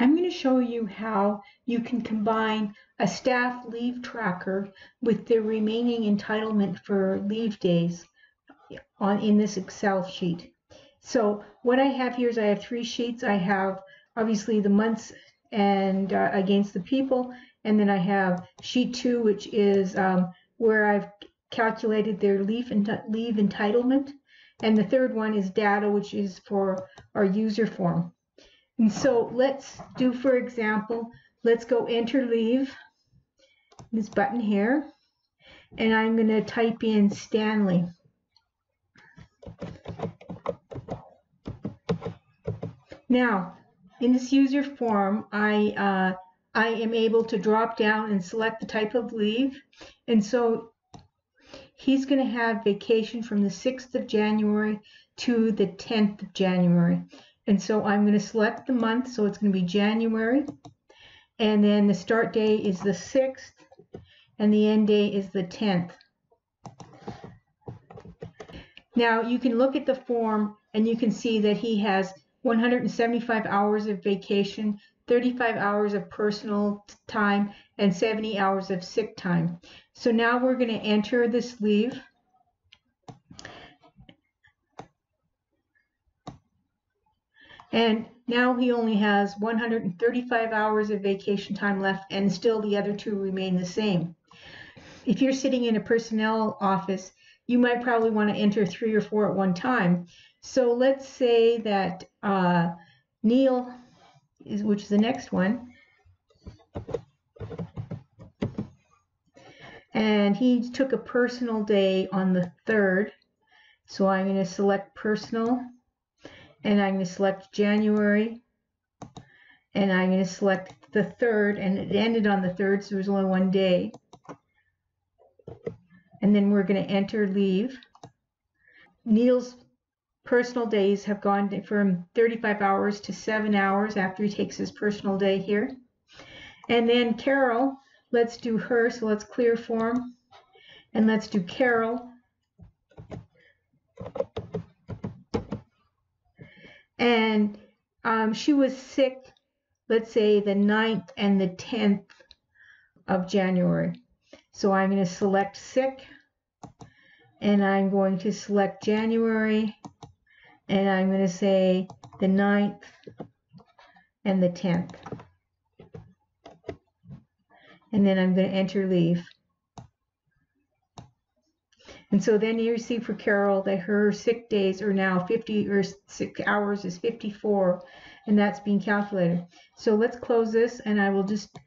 I'm going to show you how you can combine a staff leave tracker with the remaining entitlement for leave days on in this Excel sheet. So what I have here is I have three sheets. I have obviously the months and uh, against the people, and then I have sheet two, which is um, where I've calculated their leave, leave entitlement. And the third one is data, which is for our user form. And so let's do, for example, let's go enter leave, this button here, and I'm going to type in Stanley. Now, in this user form, I, uh, I am able to drop down and select the type of leave. And so he's going to have vacation from the 6th of January to the 10th of January. And so I'm going to select the month, so it's going to be January. And then the start day is the 6th, and the end day is the 10th. Now you can look at the form and you can see that he has 175 hours of vacation, 35 hours of personal time, and 70 hours of sick time. So now we're going to enter this leave. And now he only has 135 hours of vacation time left, and still the other two remain the same. If you're sitting in a personnel office, you might probably want to enter three or four at one time. So let's say that uh, Neil, is, which is the next one, and he took a personal day on the 3rd. So I'm going to select personal and I'm going to select January and I'm going to select the 3rd and it ended on the 3rd so there's only one day and then we're going to enter leave. Neil's personal days have gone from 35 hours to 7 hours after he takes his personal day here. And then Carol, let's do her, so let's clear form. And let's do Carol. And um, she was sick, let's say the 9th and the 10th of January. So I'm going to select sick, and I'm going to select January, and I'm going to say the 9th and the 10th. And then I'm going to enter leave. And so then you see for Carol that her sick days are now 50 or sick hours is 54 and that's being calculated. So let's close this and I will just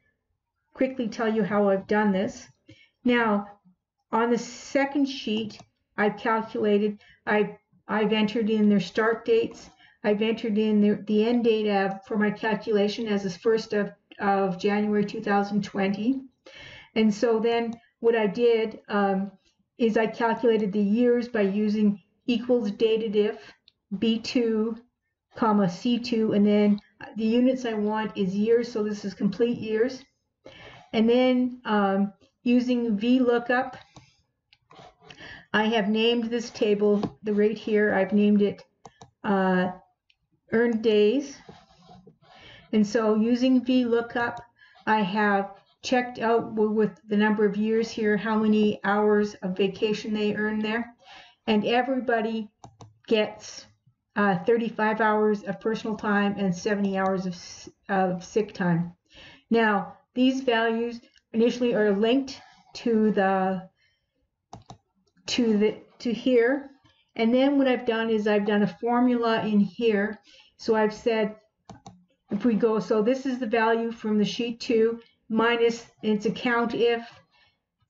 quickly tell you how I've done this. Now on the second sheet I've calculated, I've, I've entered in their start dates, I've entered in the, the end date for my calculation as the 1st of, of January 2020. And so then what I did, um, is I calculated the years by using equals DATEDIF B2, comma C2, and then the units I want is years, so this is complete years. And then um, using VLOOKUP, I have named this table, the rate here, I've named it uh, earned days. And so using VLOOKUP, I have checked out with the number of years here how many hours of vacation they earn there. And everybody gets uh, 35 hours of personal time and 70 hours of, of sick time. Now, these values initially are linked to the to the to here and then what I've done is I've done a formula in here so I've said if we go so this is the value from the sheet 2 minus, it's a count if,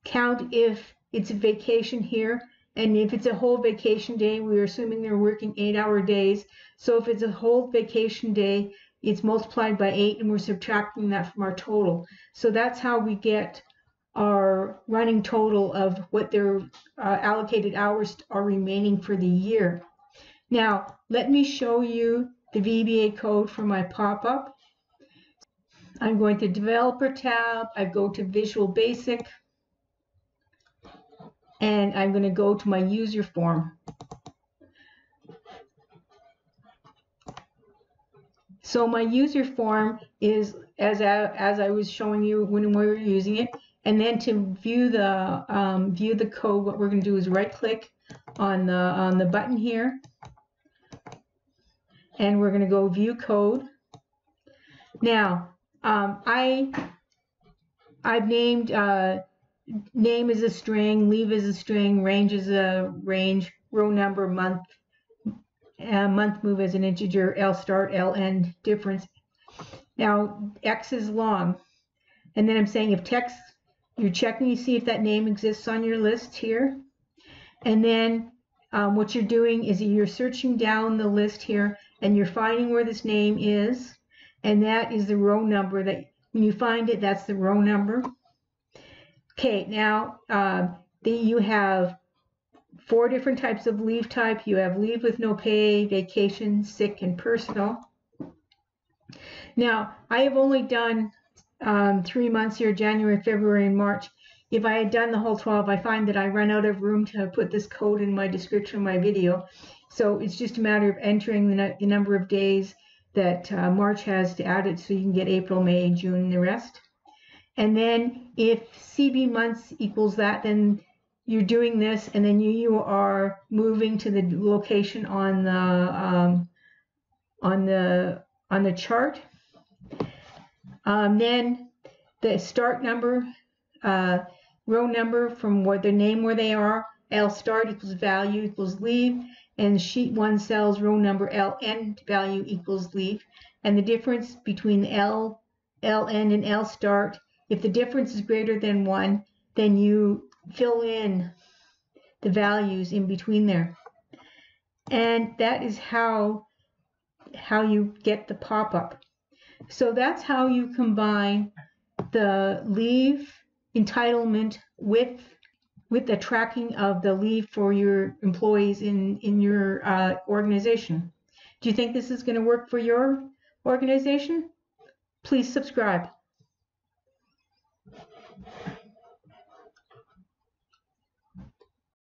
count if it's a vacation here. And if it's a whole vacation day, we're assuming they're working eight hour days. So if it's a whole vacation day, it's multiplied by eight and we're subtracting that from our total. So that's how we get our running total of what their uh, allocated hours are remaining for the year. Now, let me show you the VBA code for my pop-up. I'm going to Developer tab. I go to Visual Basic. And I'm going to go to my user form. So my user form is as I, as I was showing you when we were using it. And then to view the um, view the code, what we're going to do is right click on the on the button here, and we're going to go view code. Now um, I I've named uh, name is a string, leave is a string, range is a range, row number, month, uh, month move as an integer, L start, L end, difference. Now, X is long. And then I'm saying if text, you're checking to see if that name exists on your list here. And then um, what you're doing is you're searching down the list here and you're finding where this name is. And that is the row number that when you find it, that's the row number. Okay, now uh, the, you have four different types of leave type. You have leave with no pay, vacation, sick, and personal. Now, I have only done um, three months here, January, February, and March. If I had done the whole 12, I find that I run out of room to put this code in my description of my video. So it's just a matter of entering the, the number of days that uh, March has to add it so you can get April, May, June, and the rest. And then if CB months equals that, then you're doing this and then you, you are moving to the location on the um, on the on the chart. Um, then the start number, uh, row number from what the name where they are, L start equals value equals leave, and sheet one cells row number L end value equals leave. And the difference between L, L end and L start, if the difference is greater than one, then you fill in the values in between there. And that is how, how you get the pop-up. So that's how you combine the leave entitlement with with the tracking of the leave for your employees in in your uh, organization. Do you think this is going to work for your organization? Please subscribe.